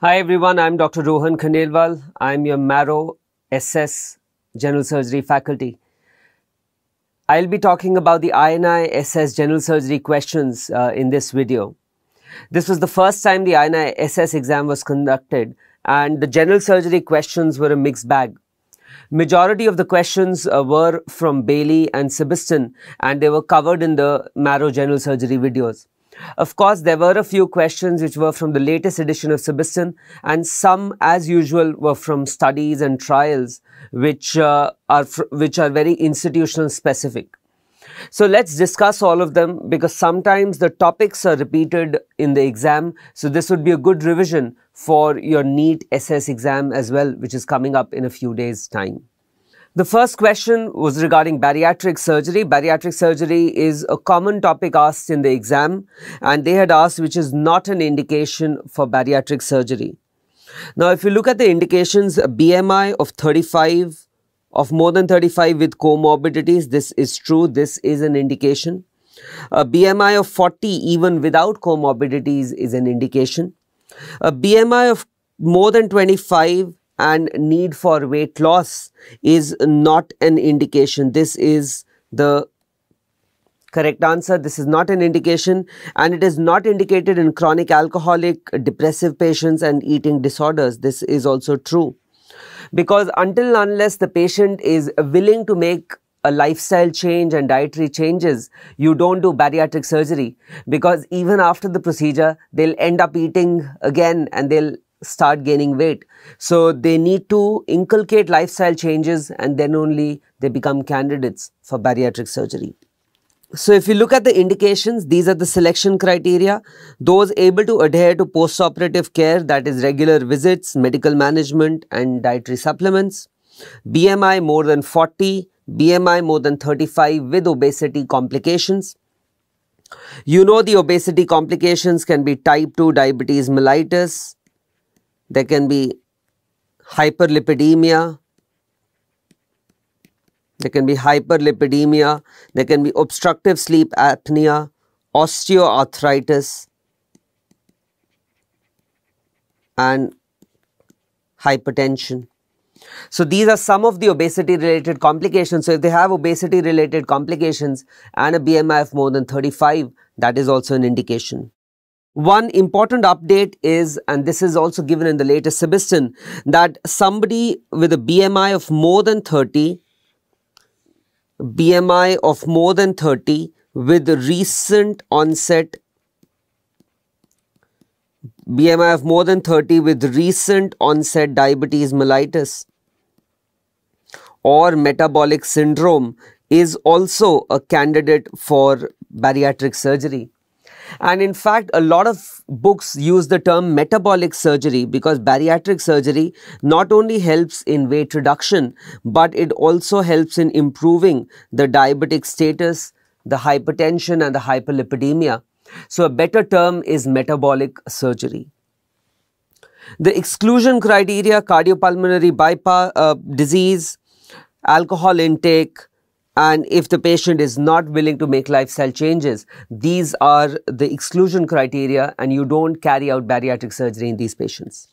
Hi everyone, I'm Dr. Rohan Khandelwal. I'm your Marrow SS General Surgery faculty. I'll be talking about the INI SS General Surgery questions uh, in this video. This was the first time the INI SS exam was conducted and the general surgery questions were a mixed bag. Majority of the questions uh, were from Bailey and Sabiston and they were covered in the Marrow General Surgery videos. Of course, there were a few questions which were from the latest edition of Sabiston and some as usual were from studies and trials which uh, are which are very institutional specific. So let's discuss all of them because sometimes the topics are repeated in the exam. So this would be a good revision for your NEET SS exam as well, which is coming up in a few days time. The first question was regarding bariatric surgery. Bariatric surgery is a common topic asked in the exam and they had asked which is not an indication for bariatric surgery. Now, if you look at the indications, a BMI of 35, of more than 35 with comorbidities, this is true, this is an indication. A BMI of 40 even without comorbidities is an indication. A BMI of more than 25 and need for weight loss is not an indication. This is the correct answer. This is not an indication and it is not indicated in chronic alcoholic, depressive patients and eating disorders. This is also true. Because until unless the patient is willing to make a lifestyle change and dietary changes, you don't do bariatric surgery because even after the procedure, they'll end up eating again and they'll start gaining weight. So they need to inculcate lifestyle changes and then only they become candidates for bariatric surgery. So if you look at the indications, these are the selection criteria. Those able to adhere to post-operative care, that is regular visits, medical management and dietary supplements. BMI more than 40, BMI more than 35 with obesity complications. You know the obesity complications can be type 2 diabetes mellitus, there can be hyperlipidemia, there can be hyperlipidemia, there can be obstructive sleep apnea, osteoarthritis, and hypertension. So these are some of the obesity related complications. So if they have obesity related complications and a BMI of more than 35, that is also an indication. One important update is, and this is also given in the latest Sabiston, that somebody with a BMI of more than 30, BMI of more than 30 with recent onset BMI of more than 30 with recent onset diabetes mellitus or metabolic syndrome is also a candidate for bariatric surgery. And in fact, a lot of books use the term metabolic surgery because bariatric surgery not only helps in weight reduction, but it also helps in improving the diabetic status, the hypertension and the hyperlipidemia. So a better term is metabolic surgery. The exclusion criteria, cardiopulmonary bypass uh, disease, alcohol intake, and if the patient is not willing to make lifestyle changes, these are the exclusion criteria and you don't carry out bariatric surgery in these patients.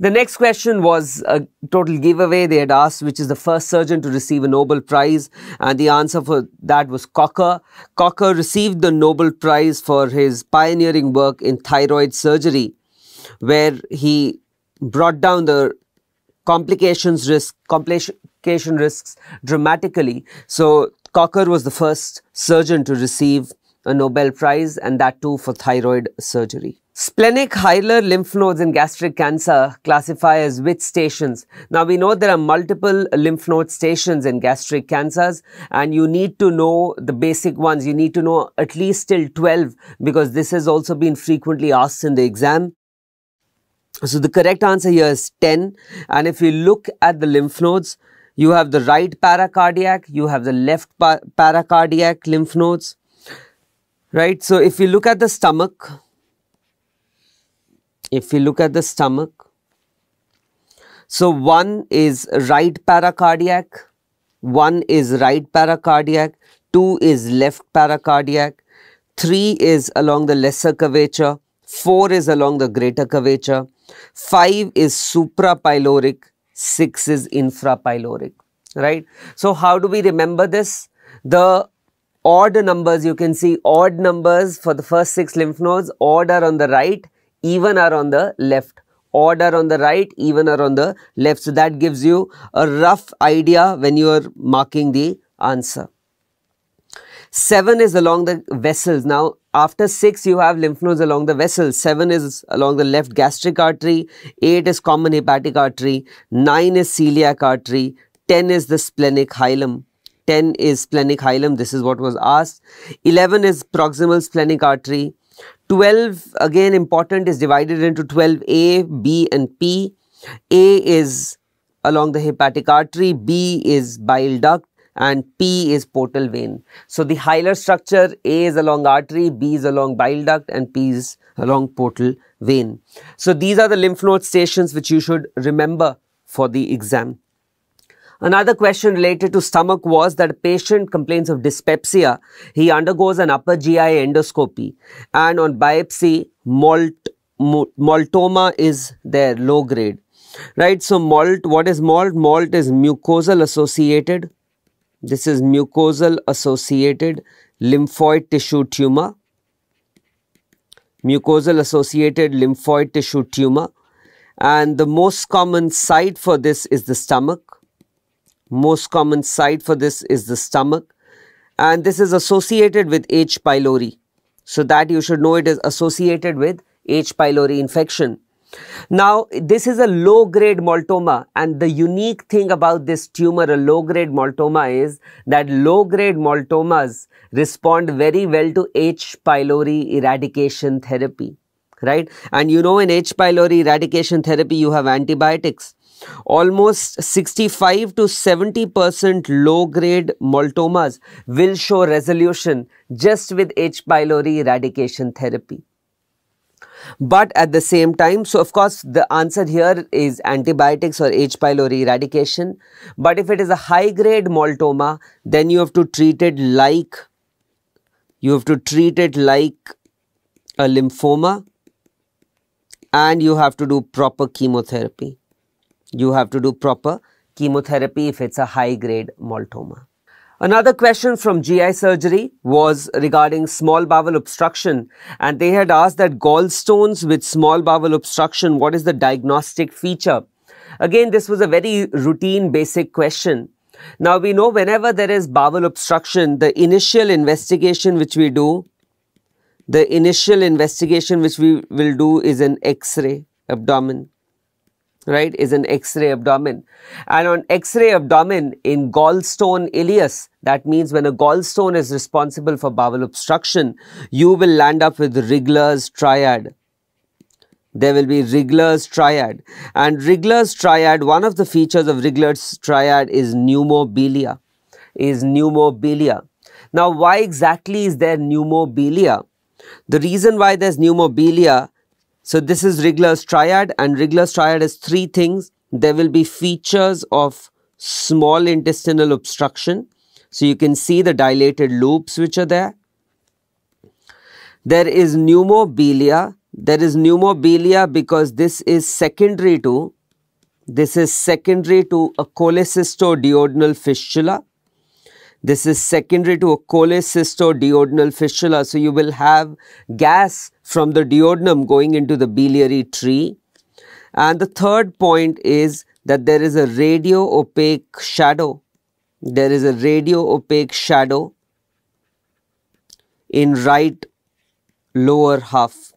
The next question was a total giveaway. They had asked which is the first surgeon to receive a Nobel Prize and the answer for that was Kocher. Kocher received the Nobel Prize for his pioneering work in thyroid surgery where he brought down the complications risk, complication risks dramatically. So Kocher was the first surgeon to receive a Nobel Prize and that too for thyroid surgery. Splenic hilar lymph nodes in gastric cancer classify as which stations? Now we know there are multiple lymph node stations in gastric cancers and you need to know the basic ones. You need to know at least till 12 because this has also been frequently asked in the exam. So the correct answer here is 10. And if you look at the lymph nodes, you have the right paracardiac, you have the left pa paracardiac lymph nodes, right? So if you look at the stomach, if you look at the stomach, so one is right paracardiac, one is right paracardiac, two is left paracardiac, three is along the lesser curvature, 4 is along the greater curvature, 5 is suprapyloric, 6 is infrapyloric, right? So how do we remember this? The odd numbers, you can see odd numbers for the first 6 lymph nodes, odd are on the right, even are on the left. Odd are on the right, even are on the left. So that gives you a rough idea when you are marking the answer. 7 is along the vessels. Now, after 6, you have lymph nodes along the vessels. 7 is along the left gastric artery. 8 is common hepatic artery. 9 is celiac artery. 10 is the splenic hilum. 10 is splenic hilum. This is what was asked. 11 is proximal splenic artery. 12 again important is divided into 12A, B and P. A is along the hepatic artery, B is bile duct, and P is portal vein. So the hilar structure A is along artery, B is along bile duct and P is along portal vein. So these are the lymph node stations which you should remember for the exam. Another question related to stomach was that a patient complains of dyspepsia. He undergoes an upper GI endoscopy and on biopsy, malt, maltoma is there, low grade. Right, so malt, what is malt? Malt is mucosal associated this is mucosal associated lymphoid tissue tumor. Mucosal associated lymphoid tissue tumor. And the most common site for this is the stomach. Most common site for this is the stomach. And this is associated with H. pylori. So that you should know it is associated with H. pylori infection. Now, this is a low grade maltoma and the unique thing about this tumor, a low grade maltoma is that low grade maltomas respond very well to H. pylori eradication therapy, right? And you know in H. pylori eradication therapy, you have antibiotics. Almost 65 to 70% low grade maltomas will show resolution just with H. pylori eradication therapy but at the same time so of course the answer here is antibiotics or H. pylori eradication. But if it is a high grade maltoma then you have to treat it like you have to treat it like a lymphoma. And you have to do proper chemotherapy. You have to do proper chemotherapy if it's a high grade maltoma Another question from GI surgery was regarding small bowel obstruction and they had asked that gallstones with small bowel obstruction, what is the diagnostic feature? Again, this was a very routine basic question. Now we know whenever there is bowel obstruction, the initial investigation which we do, the initial investigation which we will do is an X-ray abdomen right, is an X-ray abdomen. And on X-ray abdomen in gallstone ileus, that means when a gallstone is responsible for bowel obstruction, you will land up with Rigler's triad. There will be Rigler's triad. And Rigler's triad, one of the features of Rigler's triad is pneumobilia. Is pneumobilia. Now, why exactly is there pneumobilia? The reason why there's pneumobilia so this is Rigler's triad and Rigler's triad has three things. There will be features of small intestinal obstruction. So you can see the dilated loops which are there. There is pneumobilia. There is pneumobilia because this is secondary to this is secondary to a cholecystoduodenal fistula. This is secondary to a cholecystoduodenal fistula. So you will have gas from the duodenum going into the biliary tree. And the third point is that there is a radio opaque shadow. There is a radio opaque shadow in right lower half.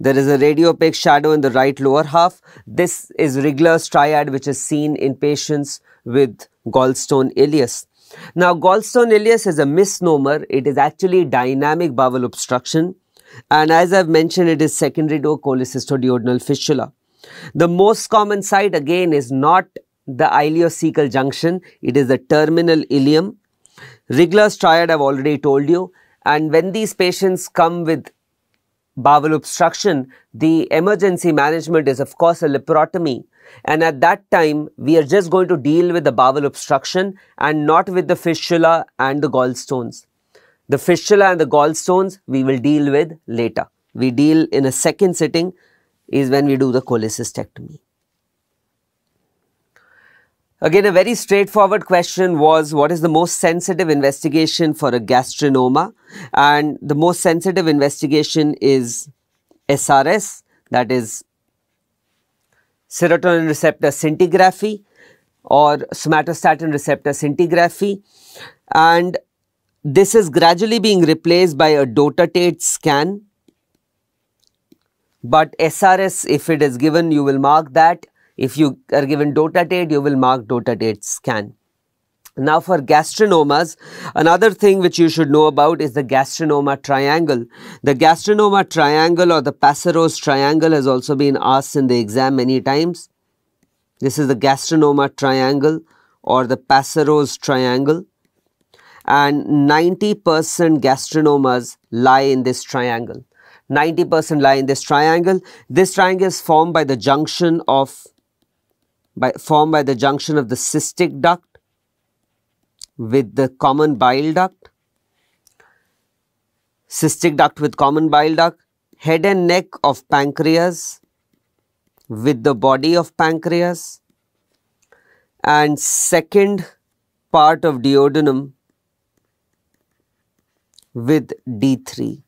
There is a radio opaque shadow in the right lower half. This is Rigler's triad which is seen in patients with gallstone ileus. Now, gallstone ileus is a misnomer. It is actually dynamic bowel obstruction. And as I've mentioned, it is secondary to a cholecystoduodenal fistula. The most common site again is not the ileocecal junction. It is the terminal ileum. Rigler's triad I've already told you. And when these patients come with bowel obstruction, the emergency management is of course a laparotomy and at that time, we are just going to deal with the bowel obstruction and not with the fistula and the gallstones. The fistula and the gallstones we will deal with later. we deal in a second sitting is when we do the cholecystectomy. Again, a very straightforward question was what is the most sensitive investigation for a gastrinoma? And the most sensitive investigation is SRS, that is serotonin receptor scintigraphy or somatostatin receptor scintigraphy. And this is gradually being replaced by a dotatate scan. But SRS, if it is given, you will mark that if you are given dotatate, you will mark dotatate scan. Now for gastrinomas, another thing which you should know about is the gastrinoma triangle. The gastrinoma triangle or the Passaro's triangle has also been asked in the exam many times. This is the gastrinoma triangle or the Passaro's triangle and 90% gastrinomas lie in this triangle. 90% lie in this triangle. This triangle is formed by the junction of by, formed by the junction of the cystic duct with the common bile duct, cystic duct with common bile duct, head and neck of pancreas with the body of pancreas and second part of duodenum with D3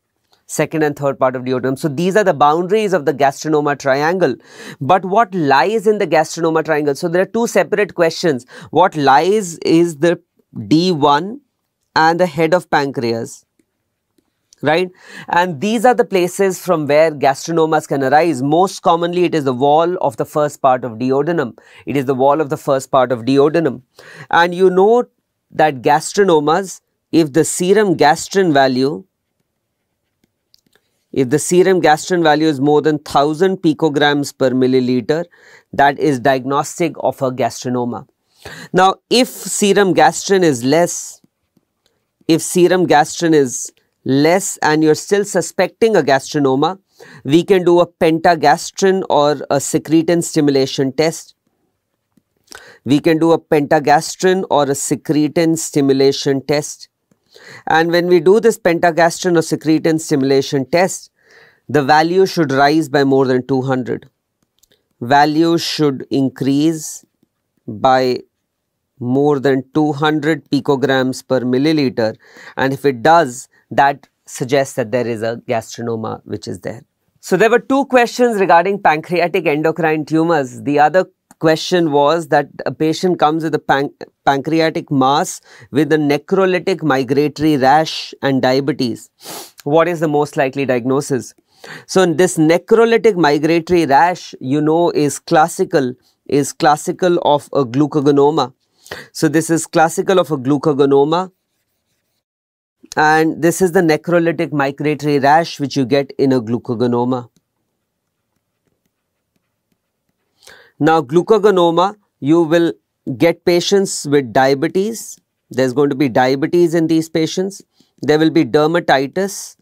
second and third part of duodenum. So these are the boundaries of the gastrinoma triangle. But what lies in the gastrinoma triangle? So there are two separate questions. What lies is the D1 and the head of pancreas right and these are the places from where gastrinomas can arise most commonly it is the wall of the first part of duodenum it is the wall of the first part of duodenum and you know that gastrinomas if the serum gastrin value if the serum gastrin value is more than 1000 picograms per milliliter, that is diagnostic of a gastrinoma. Now, if serum gastrin is less, if serum gastrin is less and you're still suspecting a gastrinoma, we can do a pentagastrin or a secretin stimulation test. We can do a pentagastrin or a secretin stimulation test. And when we do this pentagastrin or secretin stimulation test, the value should rise by more than 200. Value should increase by more than 200 picograms per milliliter. And if it does, that suggests that there is a gastrinoma which is there. So there were two questions regarding pancreatic endocrine tumors. The other question was that a patient comes with a pan pancreatic mass with a necrolytic migratory rash and diabetes. What is the most likely diagnosis? So this necrolytic migratory rash, you know, is classical, is classical of a glucagonoma. So this is classical of a glucagonoma and this is the necrolytic migratory rash which you get in a glucagonoma. Now, glucagonoma, you will get patients with diabetes. There's going to be diabetes in these patients. There will be dermatitis.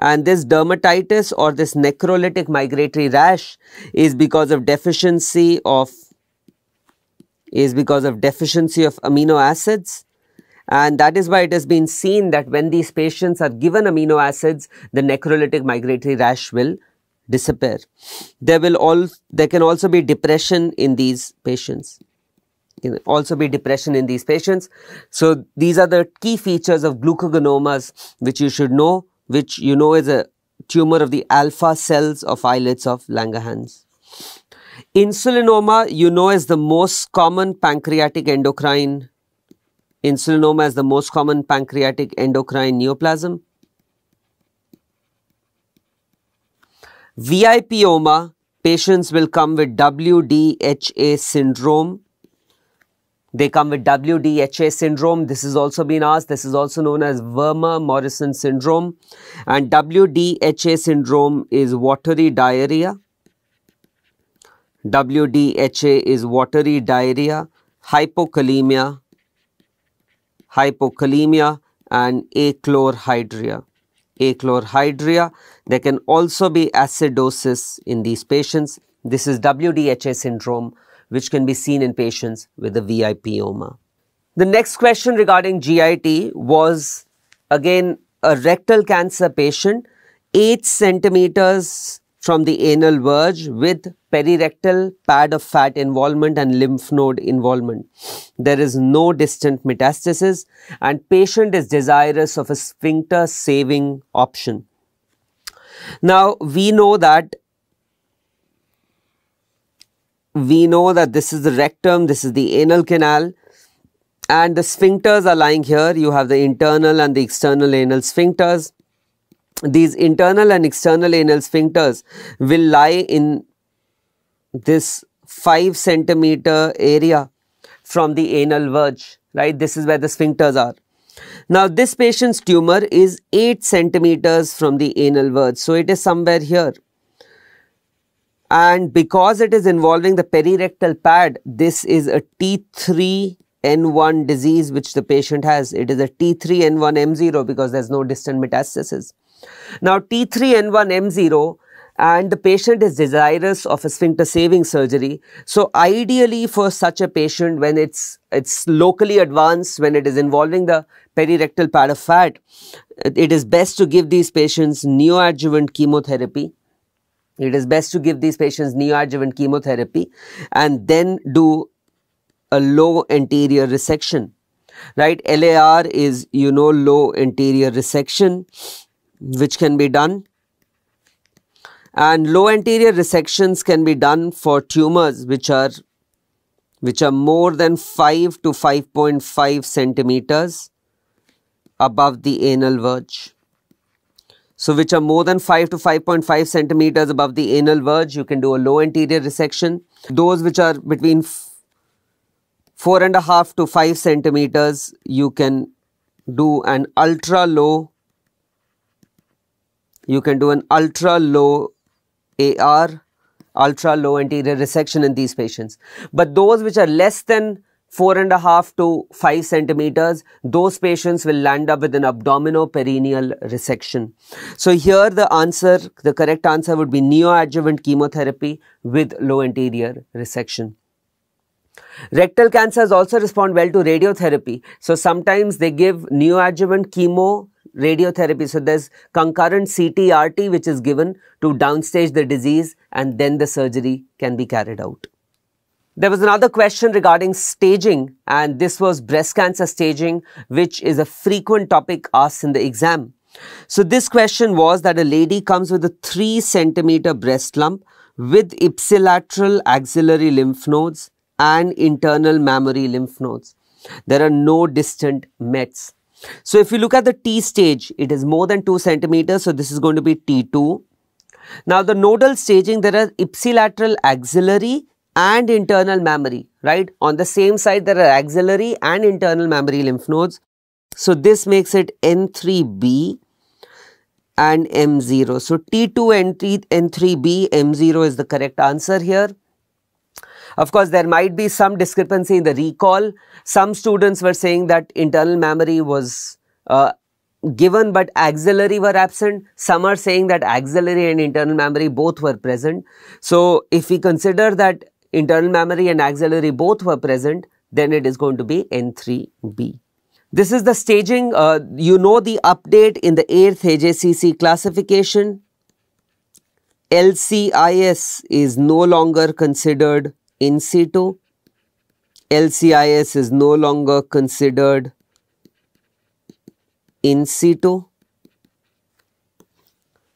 And this dermatitis or this necrolytic migratory rash is because of deficiency of is because of deficiency of amino acids and that is why it has been seen that when these patients are given amino acids the necrolytic migratory rash will disappear. There will all there can also be depression in these patients. Can also be depression in these patients. So these are the key features of glucagonomas which you should know, which you know is a tumor of the alpha cells of islets of Langerhans. Insulinoma you know is the most common pancreatic endocrine insulinoma is the most common pancreatic endocrine neoplasm. VIPoma patients will come with WDHA syndrome. They come with WDHA syndrome. This has also been asked. This is also known as Verner-Morrison syndrome. And WDHA syndrome is watery diarrhea. WDHA is watery diarrhea, hypokalemia, hypokalemia and achlorhydria achlorhydria. There can also be acidosis in these patients. This is WDHA syndrome which can be seen in patients with a VIPoma. The next question regarding GIT was again a rectal cancer patient 8 centimeters from the anal verge with perirectal pad of fat involvement and lymph node involvement. There is no distant metastasis and patient is desirous of a sphincter saving option. Now we know that we know that this is the rectum, this is the anal canal and the sphincters are lying here. You have the internal and the external anal sphincters. These internal and external anal sphincters will lie in this 5 centimeter area from the anal verge, right? This is where the sphincters are. Now, this patient's tumor is 8 centimeters from the anal verge. So, it is somewhere here. And because it is involving the perirectal pad, this is a T3N1 disease which the patient has. It is a T3N1M0 because there's no distant metastasis. Now, T3N1M0 and the patient is desirous of a sphincter saving surgery. So ideally for such a patient when it's it's locally advanced, when it is involving the perirectal pad of fat, it is best to give these patients neoadjuvant chemotherapy. It is best to give these patients neoadjuvant chemotherapy and then do a low anterior resection. Right? LAR is, you know, low anterior resection, which can be done and low anterior resections can be done for tumors which are which are more than 5 to 5.5 centimeters above the anal verge. So, which are more than 5 to 5.5 centimeters above the anal verge, you can do a low anterior resection. Those which are between 4 and a half to 5 centimeters, you can do an ultra low, you can do an ultra low AR, ultra low anterior resection in these patients. But those which are less than four and a half to five centimeters, those patients will land up with an abdominoperineal resection. So here the answer, the correct answer would be neoadjuvant chemotherapy with low anterior resection. Rectal cancers also respond well to radiotherapy. So sometimes they give neoadjuvant chemo radiotherapy. So there's concurrent CTRT which is given to downstage the disease and then the surgery can be carried out. There was another question regarding staging and this was breast cancer staging which is a frequent topic asked in the exam. So this question was that a lady comes with a 3 centimeter breast lump with ipsilateral axillary lymph nodes and internal mammary lymph nodes. There are no distant mets. So if you look at the T stage, it is more than 2 centimeters. So this is going to be T2. Now the nodal staging, there are ipsilateral axillary and internal mammary, right? On the same side, there are axillary and internal mammary lymph nodes. So this makes it N3B and M0. So T2 and N3B, M0 is the correct answer here. Of course, there might be some discrepancy in the recall. Some students were saying that internal mammary was uh, given but axillary were absent. Some are saying that axillary and internal mammary both were present. So, if we consider that internal mammary and axillary both were present, then it is going to be N3B. This is the staging. Uh, you know the update in the 8th AJCC classification. LCIS is no longer considered in situ. LCIS is no longer considered in situ,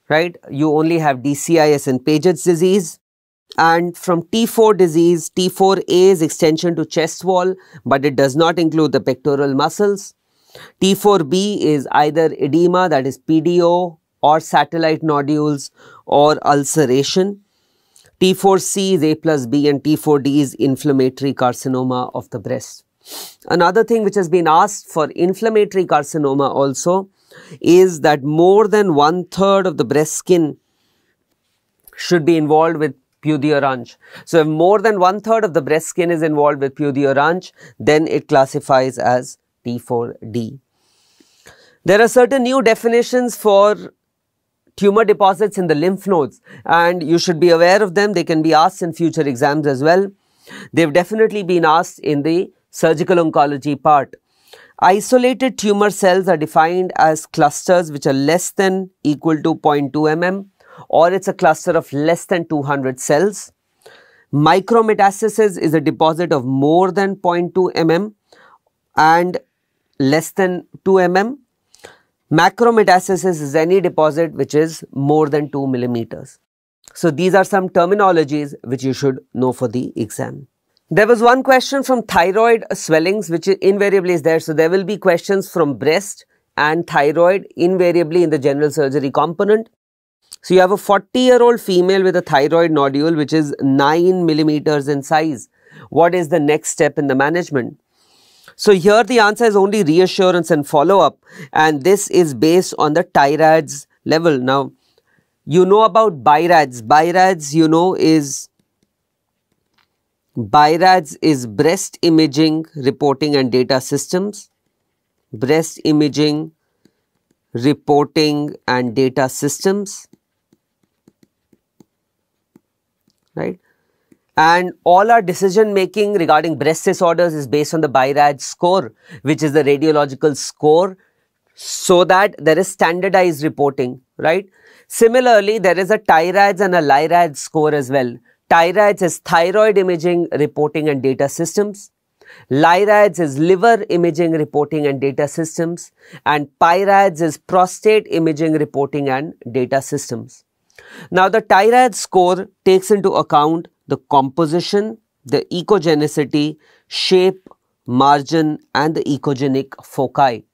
right? You only have DCIS and Paget's disease. And from T4 disease, T4A is extension to chest wall, but it does not include the pectoral muscles. T4B is either edema, that is PDO, or satellite nodules, or ulceration. T4C is A plus B and T4D is inflammatory carcinoma of the breast. Another thing which has been asked for inflammatory carcinoma also is that more than one third of the breast skin should be involved with peau d'orange. So if more than one third of the breast skin is involved with peau d'orange, then it classifies as T4D. There are certain new definitions for tumor deposits in the lymph nodes and you should be aware of them. They can be asked in future exams as well. They've definitely been asked in the surgical oncology part. Isolated tumor cells are defined as clusters which are less than equal to 0.2 mm or it's a cluster of less than 200 cells. Micrometastasis is a deposit of more than 0.2 mm and less than 2 mm. Macrometastasis is any deposit which is more than 2 millimeters. So these are some terminologies which you should know for the exam. There was one question from thyroid swellings, which invariably is there. So there will be questions from breast and thyroid invariably in the general surgery component. So you have a 40 year old female with a thyroid nodule, which is 9 millimeters in size. What is the next step in the management? So here the answer is only reassurance and follow up. And this is based on the TI-RADS level. Now, you know about BI-RADS. BI-RADS, you know, is BI-RADS is breast imaging reporting and data systems, breast imaging reporting and data systems, right? And all our decision making regarding breast disorders is based on the BI-RADS score, which is the radiological score, so that there is standardized reporting, right? Similarly, there is a TI-RADS and a LI-RADS score as well. TI-RADS is thyroid imaging reporting and data systems. LI-RADS is liver imaging reporting and data systems. And PI-RADS is prostate imaging reporting and data systems. Now, the TI-RADS score takes into account the composition, the echogenicity, shape, margin, and the echogenic foci.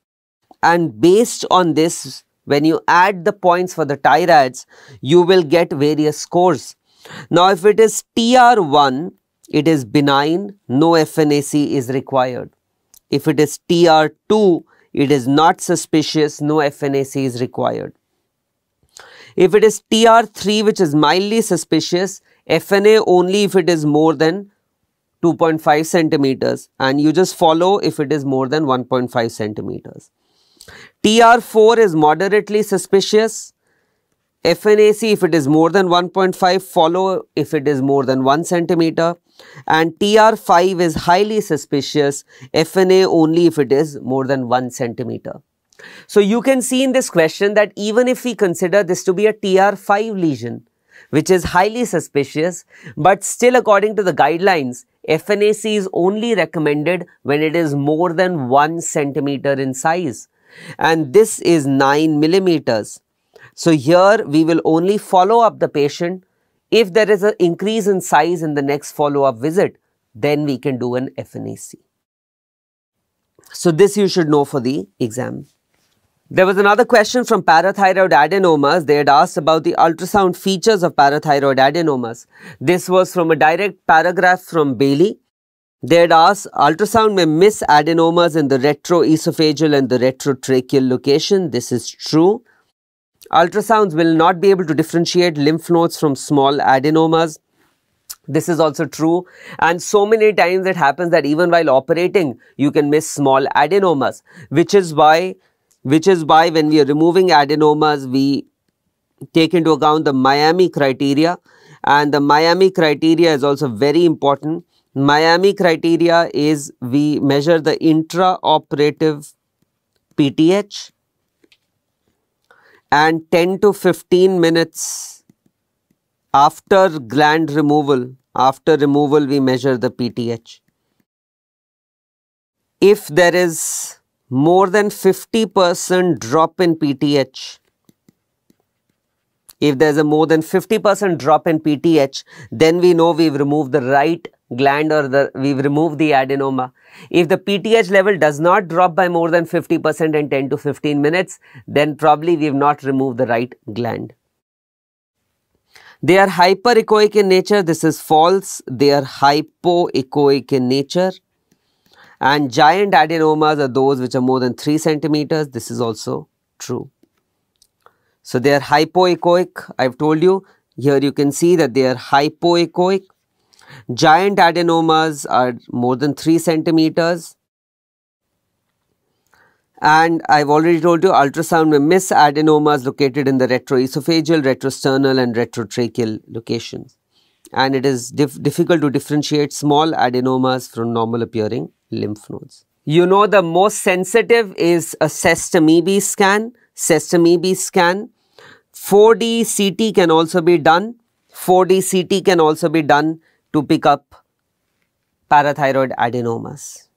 And based on this, when you add the points for the TI-RADS, you will get various scores. Now, if it is TR1, it is benign, no FNAC is required. If it is TR2, it is not suspicious, no FNAC is required. If it is TR3, which is mildly suspicious, FNA only if it is more than 2.5 centimeters and you just follow if it is more than 1.5 centimeters. TR4 is moderately suspicious, FNAC if it is more than 1.5, follow if it is more than 1 centimeter and TR5 is highly suspicious, FNA only if it is more than 1 centimeter. So you can see in this question that even if we consider this to be a TR5 lesion, which is highly suspicious, but still according to the guidelines, FNAC is only recommended when it is more than 1 centimeter in size and this is 9 millimeters. So here we will only follow up the patient. If there is an increase in size in the next follow-up visit, then we can do an FNAC. So this you should know for the exam. There was another question from parathyroid adenomas. They had asked about the ultrasound features of parathyroid adenomas. This was from a direct paragraph from Bailey. They had asked ultrasound may miss adenomas in the retroesophageal and the retrotracheal location. This is true. Ultrasounds will not be able to differentiate lymph nodes from small adenomas. This is also true and so many times it happens that even while operating you can miss small adenomas which is why which is why when we are removing adenomas we take into account the Miami criteria and the Miami criteria is also very important. Miami criteria is we measure the intraoperative PTH and 10 to 15 minutes after gland removal, after removal we measure the PTH. If there is more than 50% drop in PTH, if there's a more than 50% drop in PTH, then we know we've removed the right gland or the we've removed the adenoma. If the PTH level does not drop by more than 50% in 10 to 15 minutes, then probably we've not removed the right gland. They are hyperechoic in nature. This is false. They are hypoechoic in nature. And giant adenomas are those which are more than 3 centimeters. This is also true. So they are hypoechoic. I've told you. Here you can see that they are hypoechoic. Giant adenomas are more than 3 centimeters. And I've already told you ultrasound may miss adenomas located in the retroesophageal, retrosternal and retrotracheal locations. And it is dif difficult to differentiate small adenomas from normal appearing lymph nodes. You know the most sensitive is a Sestamibi scan. Sestamibi scan. 4D CT can also be done. 4D CT can also be done to pick up parathyroid adenomas.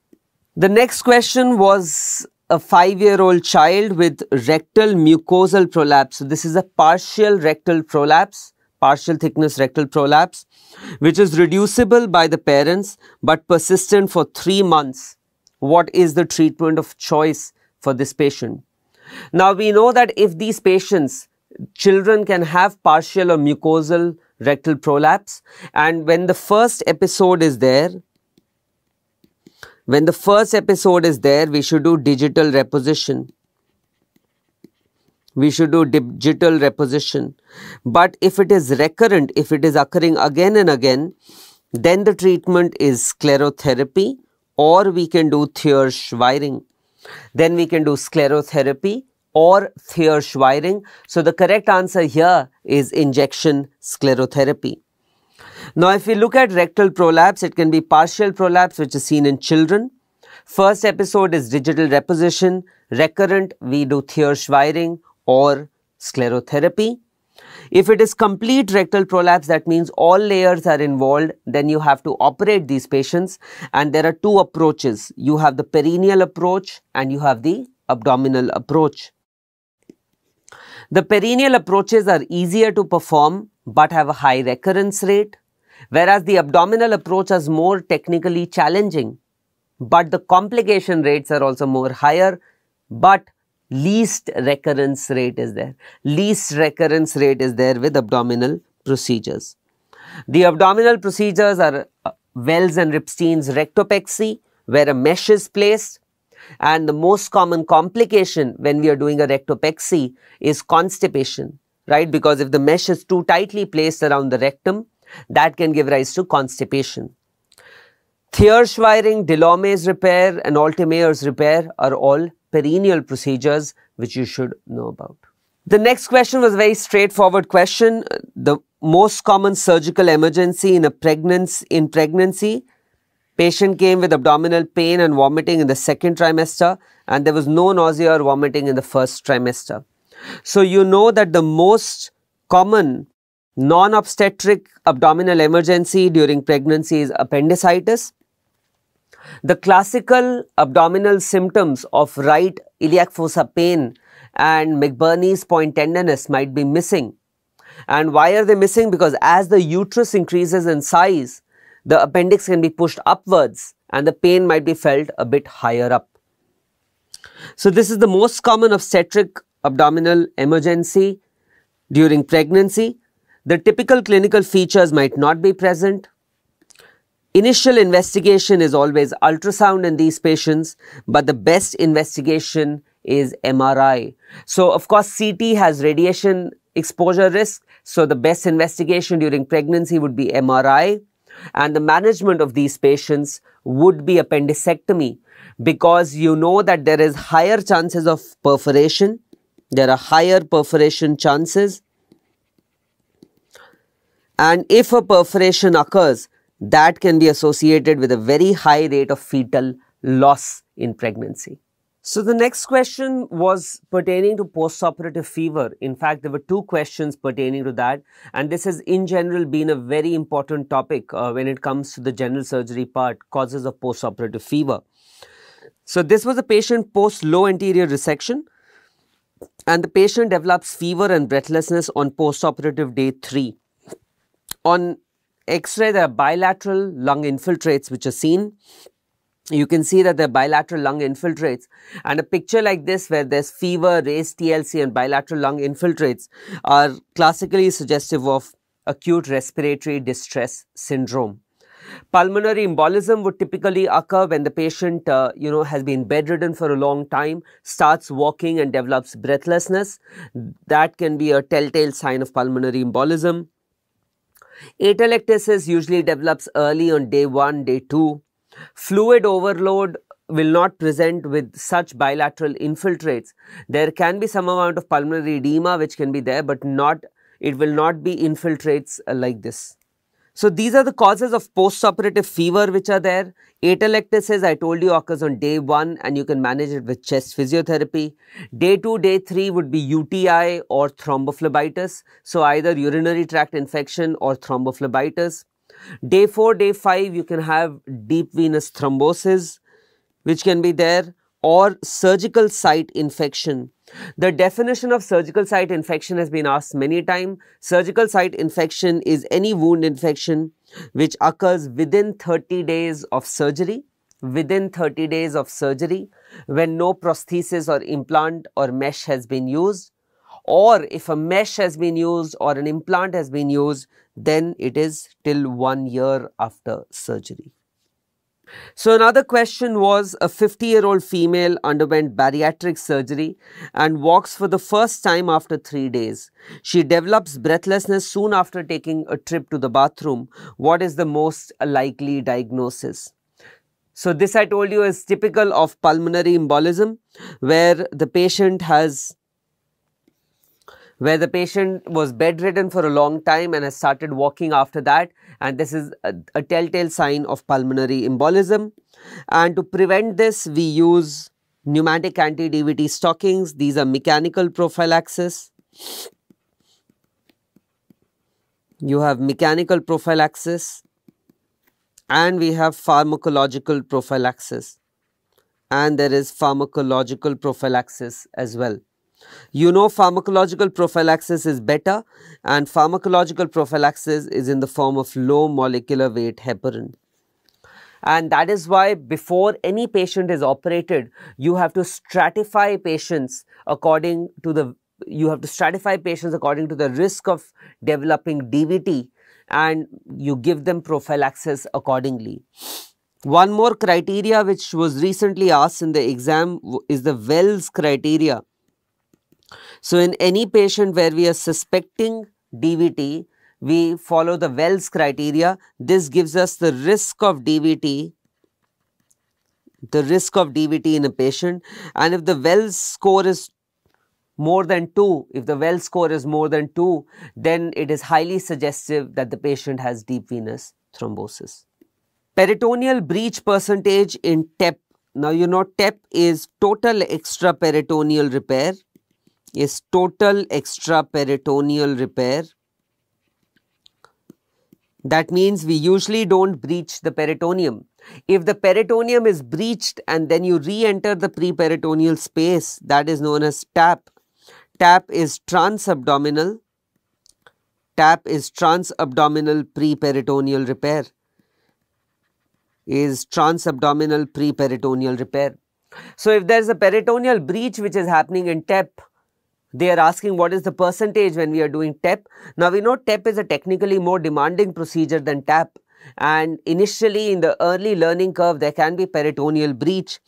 The next question was a five-year-old child with rectal mucosal prolapse. So this is a partial rectal prolapse, partial thickness rectal prolapse, which is reducible by the parents but persistent for three months. What is the treatment of choice for this patient? Now we know that if these patients, children can have partial or mucosal rectal prolapse and when the first episode is there, when the first episode is there, we should do digital reposition. We should do digital reposition. But if it is recurrent, if it is occurring again and again, then the treatment is sclerotherapy or we can do Thiersch wiring. Then we can do sclerotherapy or Thiersch wiring. So the correct answer here is injection sclerotherapy. Now, if we look at rectal prolapse, it can be partial prolapse, which is seen in children. First episode is digital reposition. Recurrent, we do Thiersch wiring or sclerotherapy. If it is complete rectal prolapse, that means all layers are involved, then you have to operate these patients. And there are two approaches. You have the perineal approach and you have the abdominal approach. The perineal approaches are easier to perform but have a high recurrence rate whereas the abdominal approach is more technically challenging, but the complication rates are also more higher, but least recurrence rate is there. Least recurrence rate is there with abdominal procedures. The abdominal procedures are uh, Wells and Ripstein's rectopexy, where a mesh is placed. And the most common complication when we are doing a rectopexy is constipation, right? Because if the mesh is too tightly placed around the rectum, that can give rise to constipation. Thiersch wiring, Delorme's repair and Altemeier's repair are all perineal procedures which you should know about. The next question was a very straightforward question. The most common surgical emergency in a pregnancy, in pregnancy, patient came with abdominal pain and vomiting in the second trimester and there was no nausea or vomiting in the first trimester. So you know that the most common Non-obstetric abdominal emergency during pregnancy is appendicitis. The classical abdominal symptoms of right iliac fossa pain and McBurney's point tenderness might be missing. And why are they missing? Because as the uterus increases in size, the appendix can be pushed upwards and the pain might be felt a bit higher up. So this is the most common obstetric abdominal emergency during pregnancy. The typical clinical features might not be present. Initial investigation is always ultrasound in these patients, but the best investigation is MRI. So, of course, CT has radiation exposure risk. So, the best investigation during pregnancy would be MRI. And the management of these patients would be appendicectomy because you know that there is higher chances of perforation. There are higher perforation chances and if a perforation occurs, that can be associated with a very high rate of fetal loss in pregnancy. So the next question was pertaining to postoperative fever. In fact, there were two questions pertaining to that. And this has in general been a very important topic uh, when it comes to the general surgery part, causes of postoperative fever. So this was a patient post low anterior resection and the patient develops fever and breathlessness on postoperative day 3. On X-ray, there are bilateral lung infiltrates which are seen. You can see that there are bilateral lung infiltrates and a picture like this where there's fever, raised TLC and bilateral lung infiltrates are classically suggestive of acute respiratory distress syndrome. Pulmonary embolism would typically occur when the patient, uh, you know, has been bedridden for a long time, starts walking and develops breathlessness. That can be a telltale sign of pulmonary embolism. Atelectasis usually develops early on day 1, day 2. Fluid overload will not present with such bilateral infiltrates. There can be some amount of pulmonary edema which can be there, but not it will not be infiltrates uh, like this. So these are the causes of postoperative fever which are there. Atelectasis, I told you, occurs on day 1 and you can manage it with chest physiotherapy. Day 2, day 3 would be UTI or thrombophlebitis. So either urinary tract infection or thrombophlebitis. Day 4, day 5, you can have deep venous thrombosis which can be there or surgical site infection. The definition of surgical site infection has been asked many times. Surgical site infection is any wound infection which occurs within 30 days of surgery, within 30 days of surgery when no prosthesis or implant or mesh has been used or if a mesh has been used or an implant has been used then it is till one year after surgery. So another question was a 50 year old female underwent bariatric surgery and walks for the first time after 3 days. She develops breathlessness soon after taking a trip to the bathroom. What is the most likely diagnosis? So this I told you is typical of pulmonary embolism where the patient has where the patient was bedridden for a long time and has started walking after that and this is a, a telltale sign of pulmonary embolism. And to prevent this, we use pneumatic anti-DVT stockings. These are mechanical prophylaxis. You have mechanical prophylaxis and we have pharmacological prophylaxis and there is pharmacological prophylaxis as well. You know pharmacological prophylaxis is better and pharmacological prophylaxis is in the form of low molecular weight heparin. And that is why before any patient is operated, you have to stratify patients according to the you have to stratify patients according to the risk of developing DVT and you give them prophylaxis accordingly. One more criteria which was recently asked in the exam is the Wells criteria so, in any patient where we are suspecting DVT, we follow the Wells criteria. This gives us the risk of DVT, the risk of DVT in a patient. And if the Wells score is more than 2, if the Wells score is more than 2, then it is highly suggestive that the patient has deep venous thrombosis. Peritoneal breach percentage in TEP. Now, you know TEP is total extraperitoneal repair is total extraperitoneal repair. That means we usually don't breach the peritoneum. If the peritoneum is breached and then you re-enter the preperitoneal space, that is known as TAP. TAP is transabdominal. TAP is transabdominal preperitoneal repair. Is transabdominal preperitoneal repair. So if there is a peritoneal breach which is happening in TEP, they are asking what is the percentage when we are doing TEP. Now we know TEP is a technically more demanding procedure than TAP. And initially in the early learning curve there can be peritoneal breach.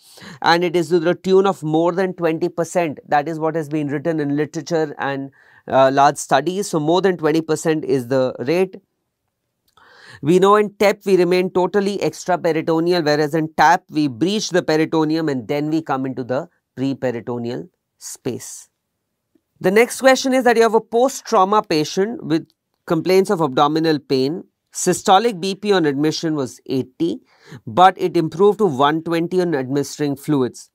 And it is to the tune of more than 20 percent. That is what has been written in literature and uh, large studies. So more than 20 percent is the rate. We know in TEP we remain totally extraperitoneal whereas in TAP we breach the peritoneum and then we come into the pre-peritoneal space. The next question is that you have a post-trauma patient with complaints of abdominal pain. Systolic BP on admission was 80, but it improved to 120 on administering fluids.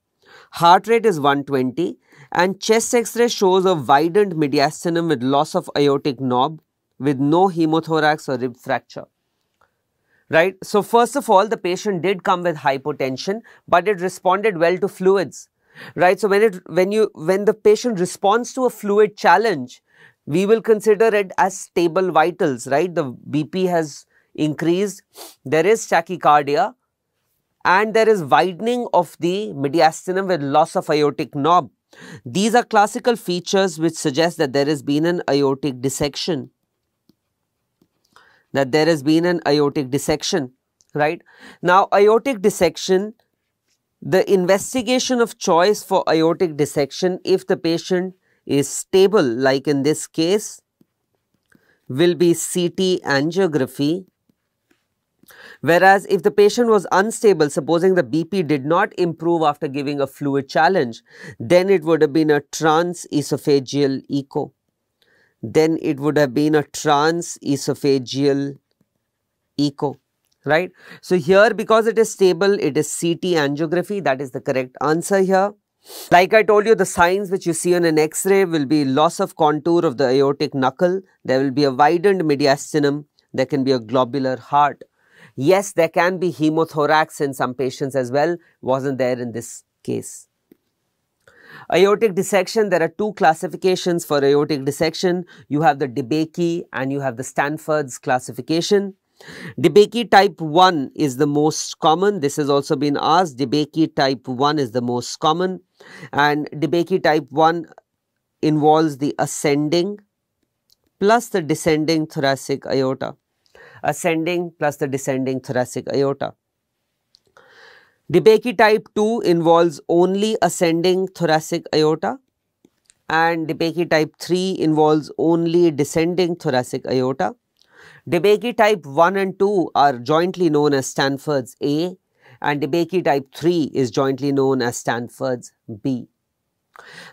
Heart rate is 120 and chest x-ray shows a widened mediastinum with loss of aortic knob with no hemothorax or rib fracture. Right. So, first of all, the patient did come with hypotension, but it responded well to fluids right? So when it when you when the patient responds to a fluid challenge, we will consider it as stable vitals, right? The BP has increased, there is tachycardia, and there is widening of the mediastinum with loss of aortic knob. These are classical features which suggest that there has been an aortic dissection. That there has been an aortic dissection, right? Now, aortic dissection the investigation of choice for aortic dissection if the patient is stable like in this case will be CT angiography. Whereas if the patient was unstable supposing the BP did not improve after giving a fluid challenge then it would have been a transesophageal echo. Then it would have been a transesophageal echo right. So, here because it is stable it is CT angiography that is the correct answer here. Like I told you the signs which you see on an x-ray will be loss of contour of the aortic knuckle, there will be a widened mediastinum, there can be a globular heart. Yes, there can be hemothorax in some patients as well, wasn't there in this case. Aortic dissection, there are two classifications for aortic dissection. You have the DeBakey and you have the Stanford's classification. DeBakey type 1 is the most common. This has also been asked. DeBakey type 1 is the most common. And DeBakey type 1 involves the ascending plus the descending thoracic aorta. Ascending plus the descending thoracic aorta. DeBakey type 2 involves only ascending thoracic aorta and DeBakey type 3 involves only descending thoracic aorta. DeBakey type 1 and 2 are jointly known as Stanford's A and DeBakey type 3 is jointly known as Stanford's B.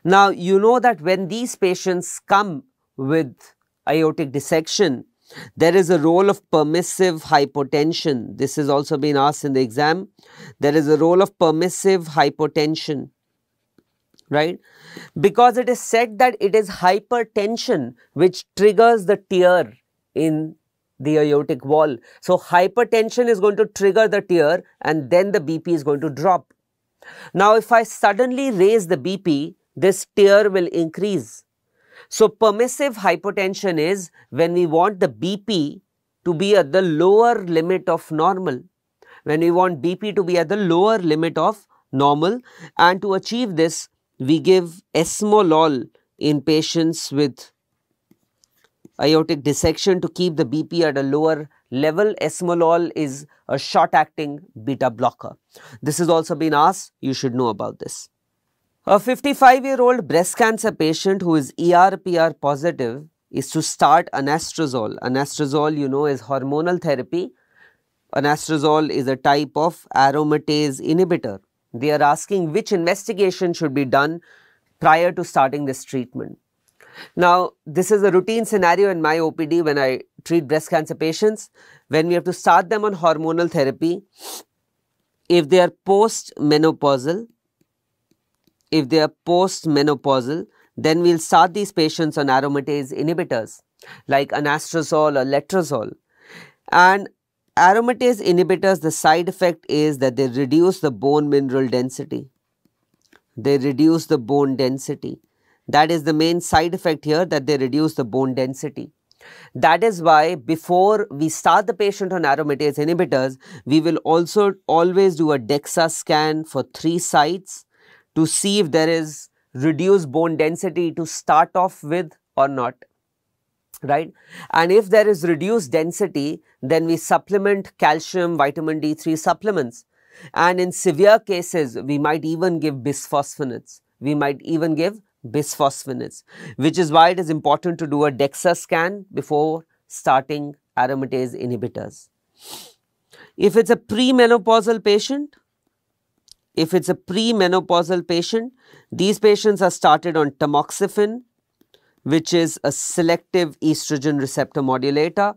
Now, you know that when these patients come with aortic dissection, there is a role of permissive hypotension. This has also been asked in the exam. There is a role of permissive hypotension, right? Because it is said that it is hypertension which triggers the tear in the aortic wall. So, hypertension is going to trigger the tear and then the BP is going to drop. Now, if I suddenly raise the BP, this tear will increase. So, permissive hypotension is when we want the BP to be at the lower limit of normal. When we want BP to be at the lower limit of normal and to achieve this, we give esmolol in patients with aortic dissection to keep the BP at a lower level. Esmolol is a short acting beta blocker. This has also been asked, you should know about this. A 55 year old breast cancer patient who is ERPR positive is to start anastrozole. Anastrozole you know is hormonal therapy. Anastrozole is a type of aromatase inhibitor. They are asking which investigation should be done prior to starting this treatment. Now, this is a routine scenario in my OPD when I treat breast cancer patients. When we have to start them on hormonal therapy, if they are post-menopausal, if they are post-menopausal, then we'll start these patients on aromatase inhibitors like anastrozole or letrozole. And aromatase inhibitors, the side effect is that they reduce the bone mineral density. They reduce the bone density. That is the main side effect here that they reduce the bone density. That is why before we start the patient on aromatase inhibitors, we will also always do a DEXA scan for three sites to see if there is reduced bone density to start off with or not right? And if there is reduced density then we supplement calcium vitamin d3 supplements. And in severe cases we might even give bisphosphonates. We might even give bisphosphonates, which is why it is important to do a DEXA scan before starting aromatase inhibitors. If it's a premenopausal patient, if it's a premenopausal patient, these patients are started on tamoxifen, which is a selective estrogen receptor modulator,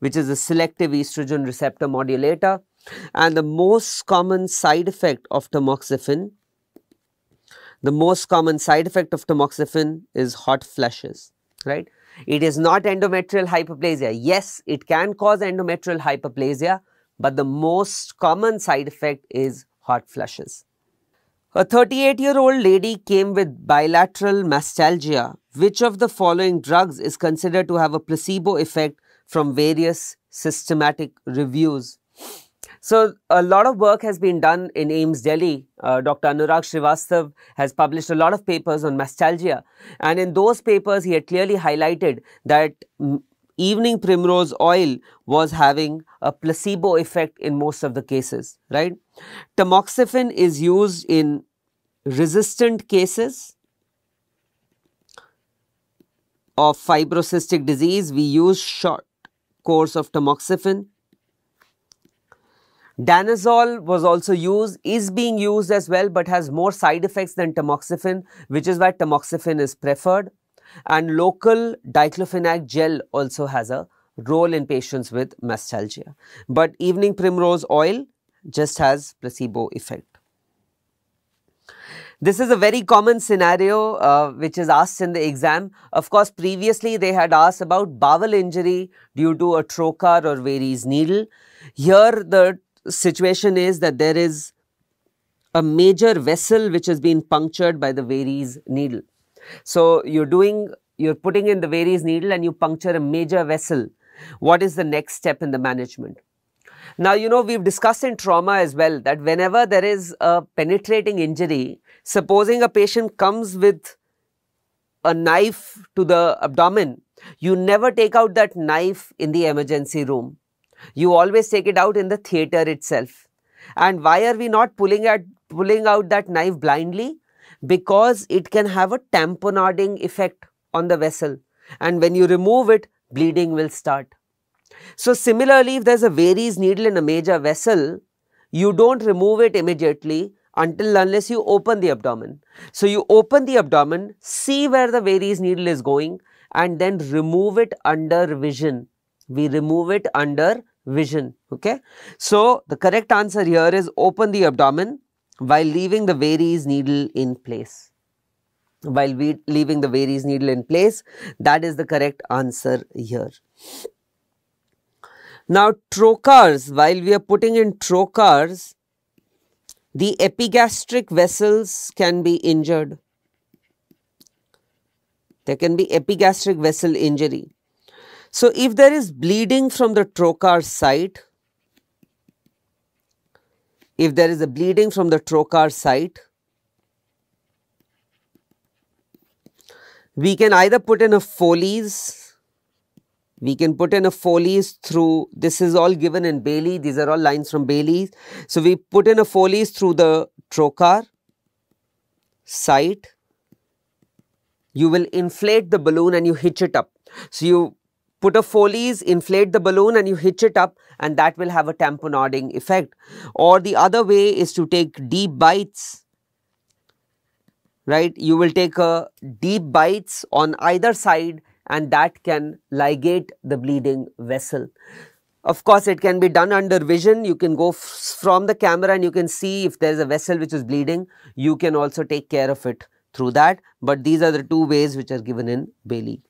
which is a selective estrogen receptor modulator. And the most common side effect of tamoxifen the most common side effect of tamoxifen is hot flushes, right? It is not endometrial hyperplasia. Yes, it can cause endometrial hyperplasia, but the most common side effect is hot flushes. A 38 year old lady came with bilateral mastalgia. Which of the following drugs is considered to have a placebo effect from various systematic reviews? So, a lot of work has been done in AIIMS Delhi. Uh, Dr. Anurag Srivastav has published a lot of papers on mastalgia. And in those papers, he had clearly highlighted that evening primrose oil was having a placebo effect in most of the cases, right? Tamoxifen is used in resistant cases of fibrocystic disease. We use short course of tamoxifen Danazol was also used, is being used as well, but has more side effects than tamoxifen, which is why tamoxifen is preferred. And local diclofenac gel also has a role in patients with mastalgia. But evening primrose oil just has placebo effect. This is a very common scenario uh, which is asked in the exam. Of course, previously they had asked about bowel injury due to a trocar or Veress needle. Here the situation is that there is a major vessel which has been punctured by the Veress needle. So, you are doing, you are putting in the Veress needle and you puncture a major vessel. What is the next step in the management? Now, you know, we've discussed in trauma as well that whenever there is a penetrating injury, supposing a patient comes with a knife to the abdomen, you never take out that knife in the emergency room. You always take it out in the theater itself. And why are we not pulling at pulling out that knife blindly? Because it can have a tamponading effect on the vessel. And when you remove it, bleeding will start. So similarly, if there's a Veress needle in a major vessel, you don't remove it immediately until unless you open the abdomen. So you open the abdomen, see where the Veress needle is going and then remove it under vision. We remove it under vision. Okay. So the correct answer here is open the abdomen while leaving the Veress needle in place. While we leaving the Veress needle in place, that is the correct answer here. Now, trocars, while we are putting in trocars, the epigastric vessels can be injured. There can be epigastric vessel injury. So, if there is bleeding from the trocar site, if there is a bleeding from the trocar site, we can either put in a Foley's we can put in a Foley's through, this is all given in Bailey, these are all lines from Bailey. So, we put in a Foley's through the trocar site, you will inflate the balloon and you hitch it up. So, you put a Foley's, inflate the balloon and you hitch it up and that will have a tamponading effect. Or the other way is to take deep bites right you will take a deep bites on either side and that can ligate the bleeding vessel. Of course, it can be done under vision. You can go from the camera and you can see if there is a vessel which is bleeding. You can also take care of it through that. But these are the two ways which are given in Bailey.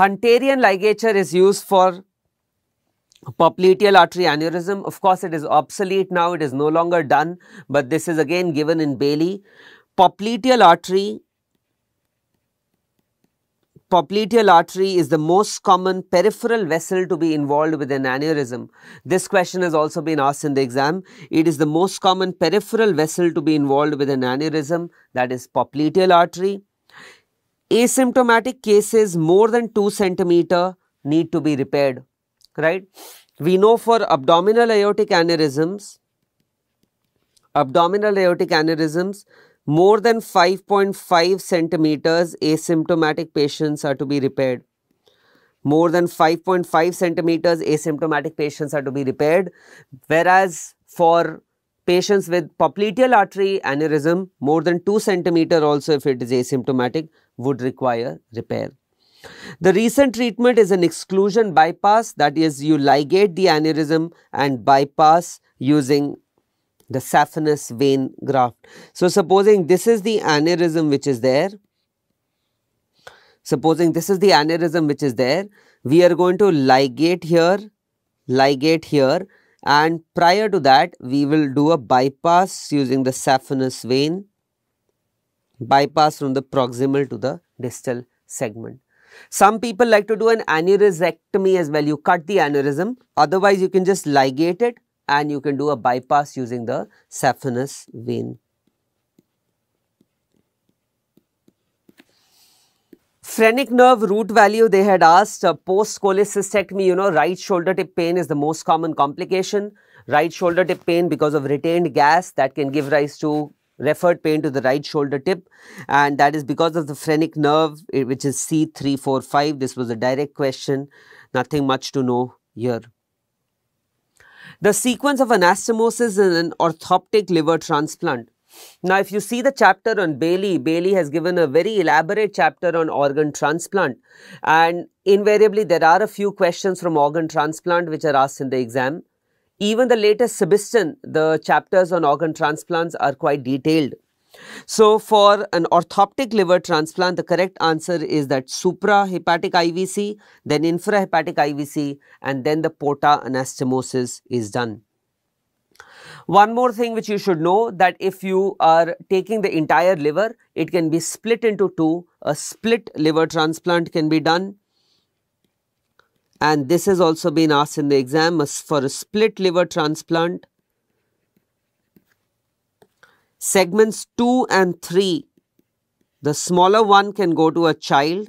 Hunterian ligature is used for popliteal artery aneurysm. Of course, it is obsolete now. It is no longer done. But this is again given in Bailey. Popliteal artery popliteal artery is the most common peripheral vessel to be involved with an aneurysm. This question has also been asked in the exam. It is the most common peripheral vessel to be involved with an aneurysm that is popliteal artery. Asymptomatic cases more than 2 centimeter need to be repaired, right. We know for abdominal aortic aneurysms, abdominal aortic aneurysms, more than 5.5 centimeters asymptomatic patients are to be repaired. More than 5.5 centimeters asymptomatic patients are to be repaired whereas for patients with popliteal artery aneurysm more than 2 centimeter also if it is asymptomatic would require repair. The recent treatment is an exclusion bypass that is you ligate the aneurysm and bypass using the saphenous vein graft. So, supposing this is the aneurysm which is there, supposing this is the aneurysm which is there, we are going to ligate here, ligate here and prior to that we will do a bypass using the saphenous vein, bypass from the proximal to the distal segment. Some people like to do an aneurysectomy as well, you cut the aneurysm, otherwise you can just ligate it and you can do a bypass using the saphenous vein. Phrenic nerve root value they had asked uh, post cholecystectomy you know right shoulder tip pain is the most common complication right shoulder tip pain because of retained gas that can give rise to referred pain to the right shoulder tip and that is because of the phrenic nerve which is C345 this was a direct question nothing much to know here. The sequence of anastomosis in an orthotopic liver transplant. Now, if you see the chapter on Bailey, Bailey has given a very elaborate chapter on organ transplant. And invariably there are a few questions from organ transplant which are asked in the exam. Even the latest Sabiston, the chapters on organ transplants are quite detailed. So for an orthotopic liver transplant, the correct answer is that suprahepatic IVC, then infrahepatic IVC, and then the porta anastomosis is done. One more thing which you should know that if you are taking the entire liver, it can be split into two. A split liver transplant can be done. And this has also been asked in the exam for a split liver transplant. Segments 2 and 3, the smaller one can go to a child,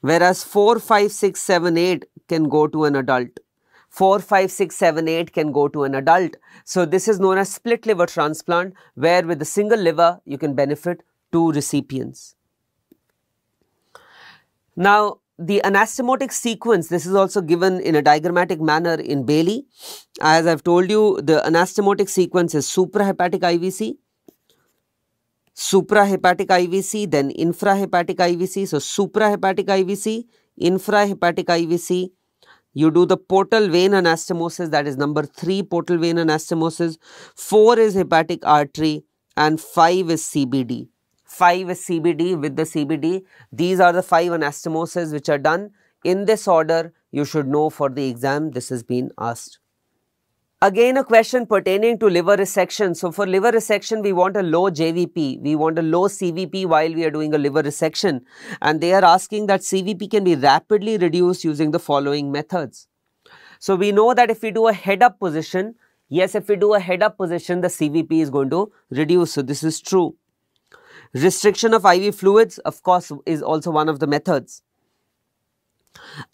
whereas 4, 5, 6, 7, 8 can go to an adult. 4, 5, 6, 7, 8 can go to an adult. So, this is known as split liver transplant where with a single liver you can benefit two recipients. Now, the anastomotic sequence, this is also given in a diagrammatic manner in Bailey. As I have told you, the anastomotic sequence is suprahepatic IVC, suprahepatic IVC, then infrahepatic IVC. So, suprahepatic IVC, infrahepatic IVC. You do the portal vein anastomosis, that is number 3 portal vein anastomosis. 4 is hepatic artery and 5 is CBD. 5 is CBD with the CBD. These are the 5 anastomoses which are done. In this order, you should know for the exam, this has been asked. Again a question pertaining to liver resection. So for liver resection, we want a low JVP, we want a low CVP while we are doing a liver resection. And they are asking that CVP can be rapidly reduced using the following methods. So we know that if we do a head up position, yes, if we do a head up position, the CVP is going to reduce. So this is true. Restriction of IV fluids, of course, is also one of the methods.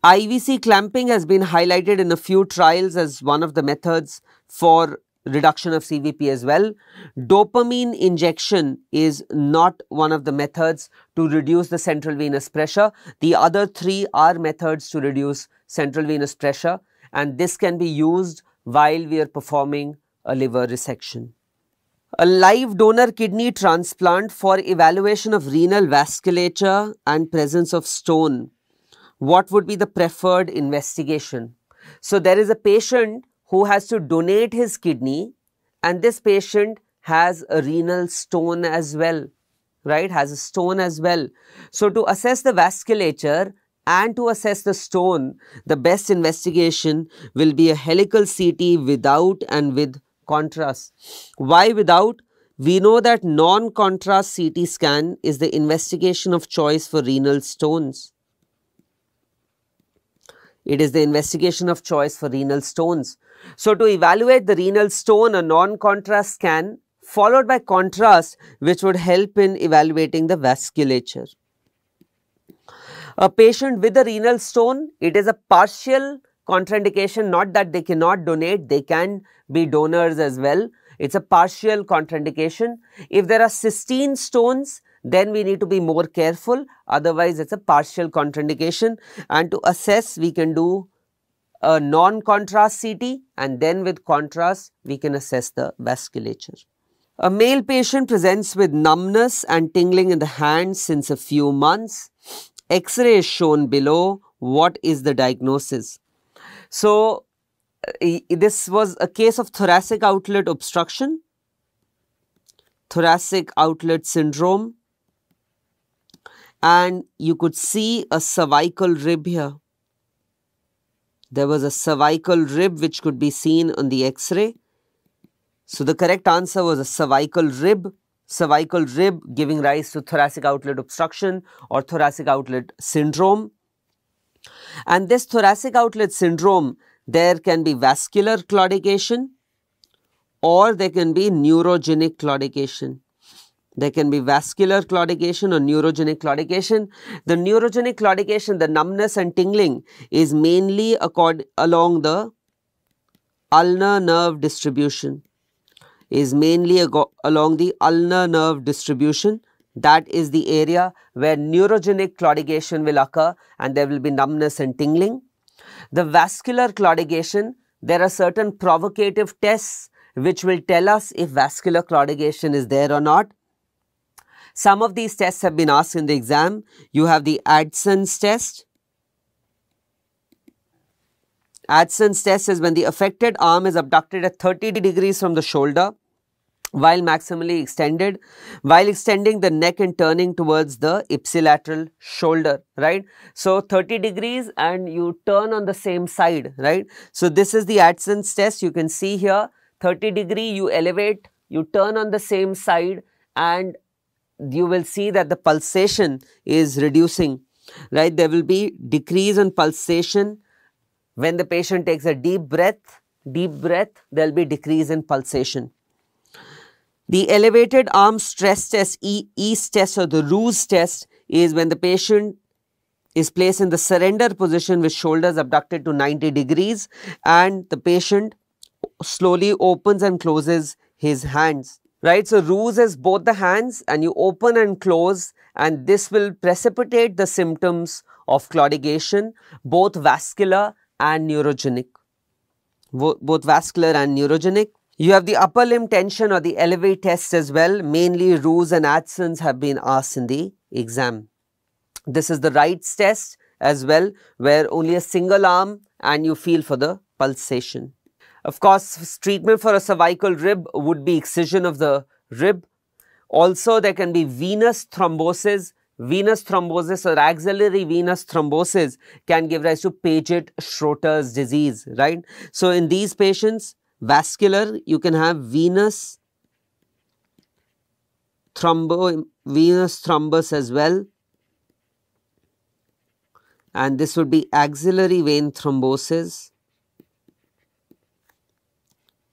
IVC clamping has been highlighted in a few trials as one of the methods for reduction of CVP as well. Dopamine injection is not one of the methods to reduce the central venous pressure. The other three are methods to reduce central venous pressure and this can be used while we are performing a liver resection. A live donor kidney transplant for evaluation of renal vasculature and presence of stone what would be the preferred investigation? So, there is a patient who has to donate his kidney and this patient has a renal stone as well, right, has a stone as well. So, to assess the vasculature and to assess the stone, the best investigation will be a helical CT without and with contrast. Why without? We know that non-contrast CT scan is the investigation of choice for renal stones. It is the investigation of choice for renal stones. So, to evaluate the renal stone, a non-contrast scan followed by contrast which would help in evaluating the vasculature. A patient with a renal stone, it is a partial contraindication, not that they cannot donate, they can be donors as well. It's a partial contraindication. If there are cystine stones, then we need to be more careful otherwise it's a partial contraindication and to assess we can do a non-contrast CT and then with contrast we can assess the vasculature. A male patient presents with numbness and tingling in the hands since a few months. X-ray is shown below. What is the diagnosis? So, uh, this was a case of thoracic outlet obstruction, thoracic outlet syndrome, and you could see a cervical rib here. There was a cervical rib which could be seen on the x-ray. So the correct answer was a cervical rib, cervical rib giving rise to thoracic outlet obstruction or thoracic outlet syndrome. And this thoracic outlet syndrome, there can be vascular claudication or there can be neurogenic claudication. There can be vascular claudication or neurogenic claudication. The neurogenic claudication, the numbness and tingling is mainly along the ulnar nerve distribution is mainly along the ulnar nerve distribution that is the area where neurogenic claudication will occur and there will be numbness and tingling. The vascular claudication, there are certain provocative tests which will tell us if vascular claudication is there or not. Some of these tests have been asked in the exam. You have the Adson's test, Adson's test is when the affected arm is abducted at 30 degrees from the shoulder while maximally extended, while extending the neck and turning towards the ipsilateral shoulder, right. So, 30 degrees and you turn on the same side, right. So, this is the Adson's test you can see here 30 degree you elevate, you turn on the same side and you will see that the pulsation is reducing, right. There will be decrease in pulsation when the patient takes a deep breath, deep breath, there will be decrease in pulsation the elevated arm stress test, e EAST test or the Roos test is when the patient is placed in the surrender position with shoulders abducted to 90 degrees and the patient slowly opens and closes his hands. Right, so Roos is both the hands and you open and close and this will precipitate the symptoms of claudication, both vascular and neurogenic, both vascular and neurogenic. You have the upper limb tension or the elevate test as well. Mainly Roos and Adson's have been asked in the exam. This is the Wright's test as well where only a single arm and you feel for the pulsation. Of course, treatment for a cervical rib would be excision of the rib. Also, there can be venous thrombosis. Venous thrombosis or axillary venous thrombosis can give rise to Paget-Schroetter's disease, right? So, in these patients, vascular you can have venous thrombo venous thrombus as well. And this would be axillary vein thrombosis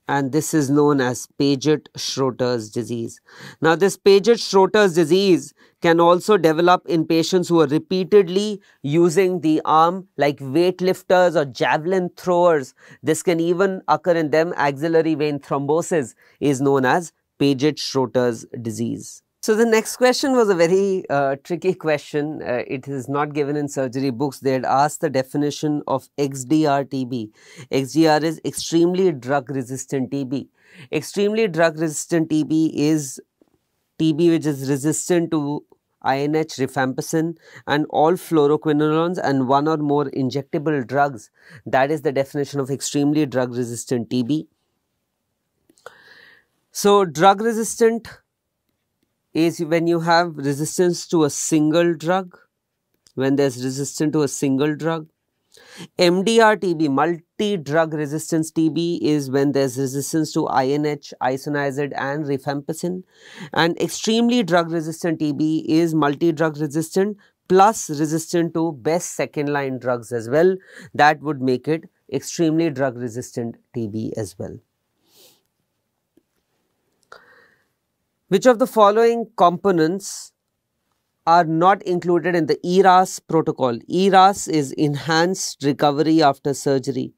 and this is known as Paget-Schroetter's disease. Now this Paget-Schroetter's disease can also develop in patients who are repeatedly using the arm like weightlifters or javelin throwers. This can even occur in them axillary vein thrombosis is known as Paget-Schroetter's disease. So the next question was a very uh, tricky question. Uh, it is not given in surgery books. They had asked the definition of XDR TB. XDR is extremely drug resistant TB. Extremely drug resistant TB is TB which is resistant to INH, rifampicin and all fluoroquinolones and one or more injectable drugs. That is the definition of extremely drug resistant TB. So drug resistant is when you have resistance to a single drug, when there's resistance to a single drug. MDR TB, multi-drug resistance TB is when there's resistance to INH, isoniazid and rifampicin and extremely drug resistant TB is multi-drug resistant plus resistant to best second line drugs as well. That would make it extremely drug resistant TB as well. Which of the following components are not included in the ERAS protocol? ERAS is enhanced recovery after surgery.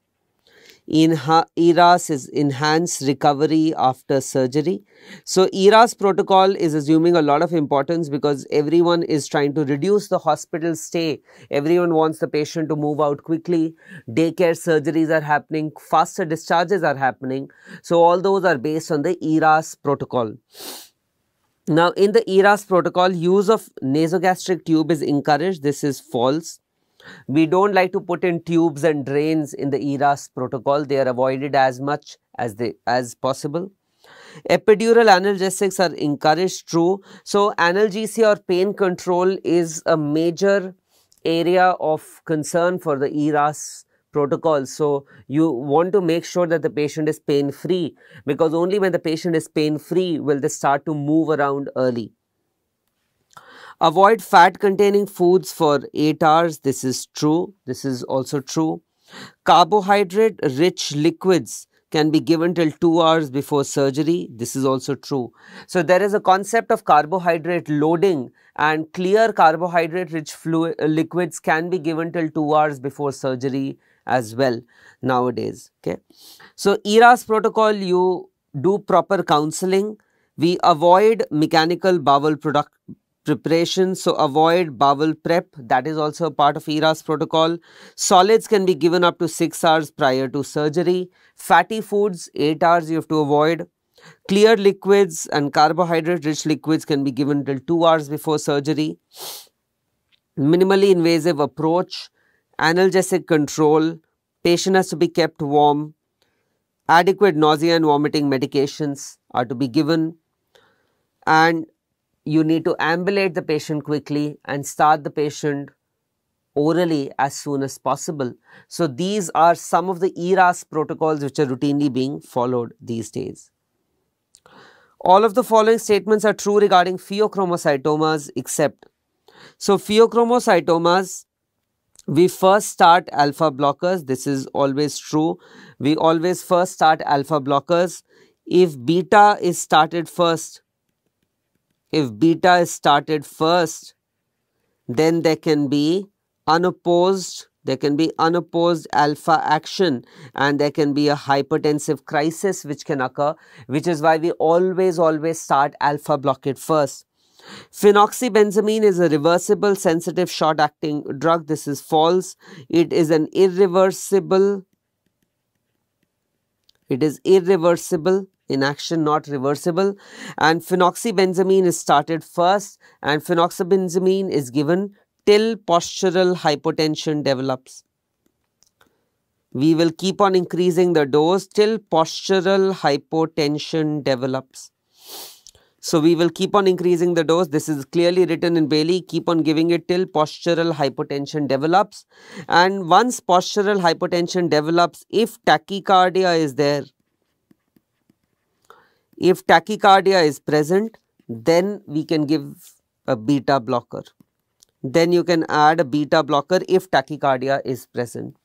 Inha ERAS is enhanced recovery after surgery. So, ERAS protocol is assuming a lot of importance because everyone is trying to reduce the hospital stay. Everyone wants the patient to move out quickly. Daycare surgeries are happening, faster discharges are happening. So, all those are based on the ERAS protocol. Now, in the ERAS protocol, use of nasogastric tube is encouraged. This is false. We don't like to put in tubes and drains in the ERAS protocol. They are avoided as much as they as possible. Epidural analgesics are encouraged, true. So, analgesia or pain control is a major area of concern for the ERAS protocol. So, you want to make sure that the patient is pain free because only when the patient is pain free will they start to move around early. Avoid fat containing foods for 8 hours. This is true. This is also true. Carbohydrate rich liquids can be given till 2 hours before surgery. This is also true. So, there is a concept of carbohydrate loading and clear carbohydrate rich fluid, uh, liquids can be given till 2 hours before surgery as well nowadays. Okay. So, ERAS protocol you do proper counseling. We avoid mechanical bowel product preparation. So, avoid bowel prep that is also a part of ERAS protocol. Solids can be given up to 6 hours prior to surgery. Fatty foods 8 hours you have to avoid. Clear liquids and carbohydrate rich liquids can be given till 2 hours before surgery. Minimally invasive approach analgesic control Patient has to be kept warm. Adequate nausea and vomiting medications are to be given. And you need to ambulate the patient quickly and start the patient orally as soon as possible. So these are some of the ERAS protocols which are routinely being followed these days. All of the following statements are true regarding pheochromocytomas except. So pheochromocytomas, we first start alpha blockers. This is always true. We always first start alpha blockers. If beta is started first, if beta is started first, then there can be unopposed there can be unopposed alpha action and there can be a hypertensive crisis which can occur which is why we always always start alpha blockade first. Phenoxybenzamine is a reversible sensitive short acting drug. This is false. It is an irreversible it is irreversible in action not reversible and phenoxybenzamine is started first and phenoxybenzamine is given till postural hypotension develops. We will keep on increasing the dose till postural hypotension develops. So we will keep on increasing the dose. This is clearly written in Bailey. Keep on giving it till postural hypotension develops. And once postural hypotension develops, if tachycardia is there, if tachycardia is present, then we can give a beta blocker then you can add a beta blocker if tachycardia is present.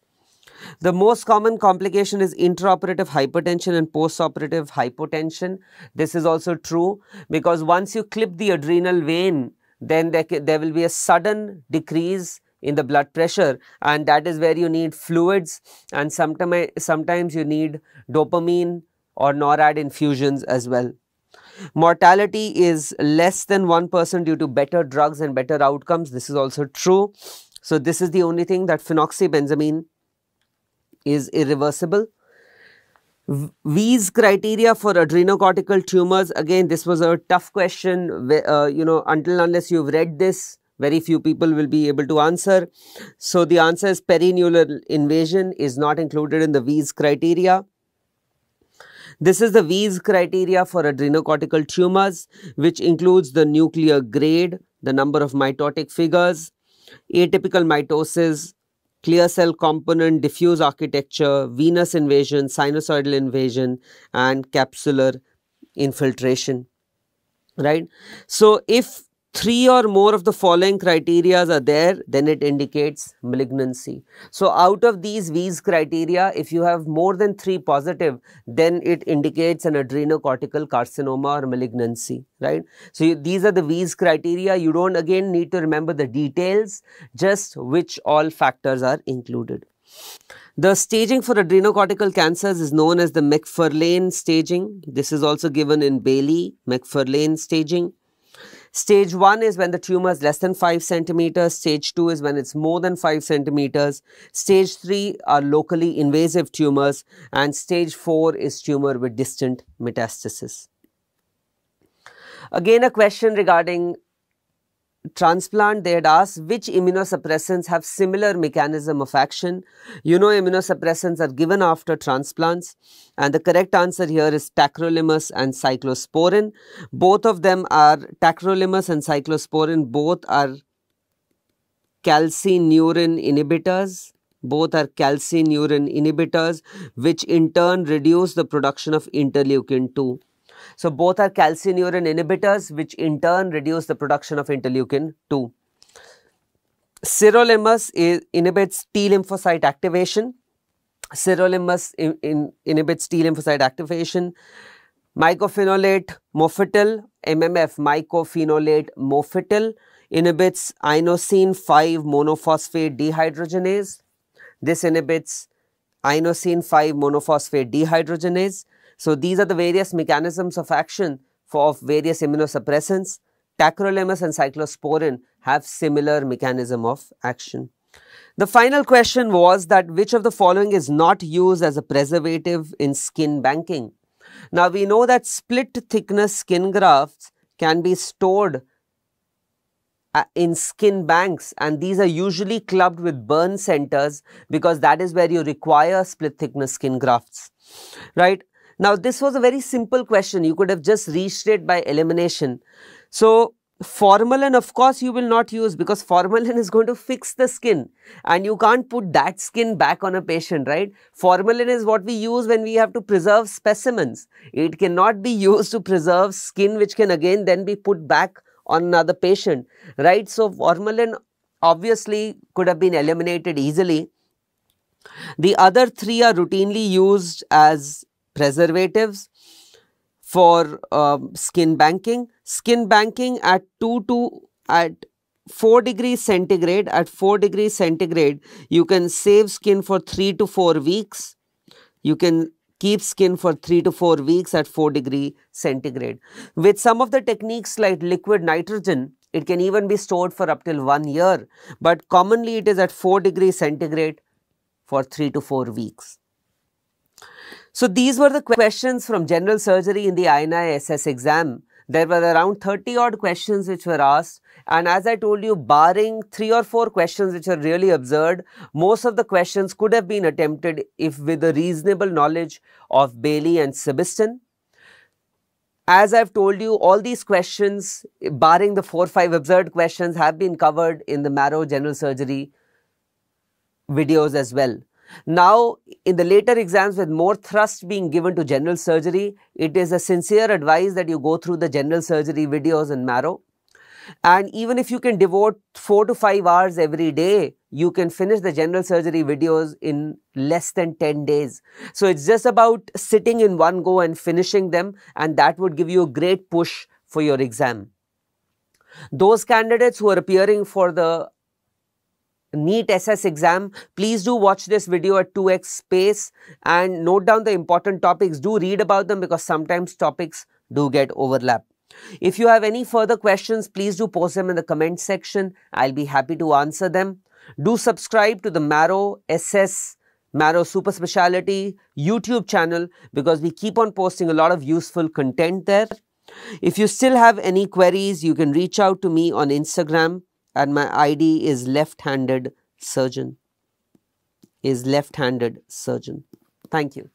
The most common complication is intraoperative hypertension and postoperative hypotension. This is also true because once you clip the adrenal vein, then there, there will be a sudden decrease in the blood pressure and that is where you need fluids and sometimes, sometimes you need dopamine or NORAD infusions as well. Mortality is less than 1% due to better drugs and better outcomes. This is also true. So, this is the only thing that phenoxybenzamine is irreversible. Weiss criteria for adrenocortical tumors. Again, this was a tough question. Uh, you know, until unless you've read this, very few people will be able to answer. So, the answer is perineural invasion is not included in the Weiss criteria. This is the Weiss criteria for adrenocortical tumors, which includes the nuclear grade, the number of mitotic figures, atypical mitosis, clear cell component, diffuse architecture, venous invasion, sinusoidal invasion, and capsular infiltration. Right. So, if three or more of the following criteria are there, then it indicates malignancy. So, out of these Weiss criteria, if you have more than three positive, then it indicates an adrenocortical carcinoma or malignancy, right. So, you, these are the Weiss criteria. You don't again need to remember the details, just which all factors are included. The staging for adrenocortical cancers is known as the Macfarlane staging. This is also given in Bailey, Macfarlane staging. Stage 1 is when the tumor is less than 5 centimeters. Stage 2 is when it's more than 5 centimeters. Stage 3 are locally invasive tumors. And stage 4 is tumor with distant metastasis. Again, a question regarding transplant, they had asked which immunosuppressants have similar mechanism of action. You know immunosuppressants are given after transplants and the correct answer here is tacrolimus and cyclosporin. Both of them are tacrolimus and cyclosporin both are calcineurin inhibitors both are calcineurin inhibitors which in turn reduce the production of interleukin 2 so both are calcineurin inhibitors which in turn reduce the production of interleukin 2. Sirolimus inhibits T lymphocyte activation. Sirolimus in, in, inhibits T lymphocyte activation. Mycophenolate mofetil, MMF, mycophenolate mofetil inhibits inosine 5 monophosphate dehydrogenase. This inhibits inosine 5 monophosphate dehydrogenase. So, these are the various mechanisms of action for of various immunosuppressants. Tacrolimus and cyclosporin have similar mechanism of action. The final question was that which of the following is not used as a preservative in skin banking. Now, we know that split thickness skin grafts can be stored uh, in skin banks and these are usually clubbed with burn centers because that is where you require split thickness skin grafts, right? Now, this was a very simple question. You could have just reached it by elimination. So, formalin of course you will not use because formalin is going to fix the skin. And you can't put that skin back on a patient right? Formalin is what we use when we have to preserve specimens. It cannot be used to preserve skin which can again then be put back on another patient right? So formalin obviously could have been eliminated easily. The other three are routinely used as preservatives for um, skin banking. Skin banking at 2 to at 4 degrees centigrade, at 4 degrees centigrade, you can save skin for 3 to 4 weeks. You can keep skin for 3 to 4 weeks at 4 degree centigrade. With some of the techniques like liquid nitrogen, it can even be stored for up till 1 year, but commonly it is at 4 degrees centigrade for 3 to 4 weeks. So these were the questions from general surgery in the INI SS exam. There were around 30 odd questions which were asked and as I told you barring 3 or 4 questions which are really absurd, most of the questions could have been attempted if with a reasonable knowledge of Bailey and Sabiston. As I've told you all these questions barring the four or five absurd questions have been covered in the Marrow general surgery videos as well. Now, in the later exams with more thrust being given to general surgery, it is a sincere advice that you go through the general surgery videos in Marrow. And even if you can devote 4 to 5 hours every day, you can finish the general surgery videos in less than 10 days. So it's just about sitting in one go and finishing them and that would give you a great push for your exam. Those candidates who are appearing for the NEET SS exam, please do watch this video at 2x pace and note down the important topics. Do read about them because sometimes topics do get overlap. If you have any further questions, please do post them in the comment section. I'll be happy to answer them. Do subscribe to the Marrow SS Marrow Super Speciality YouTube channel because we keep on posting a lot of useful content there. If you still have any queries, you can reach out to me on Instagram and my ID is left-handed surgeon is left-handed surgeon. Thank you.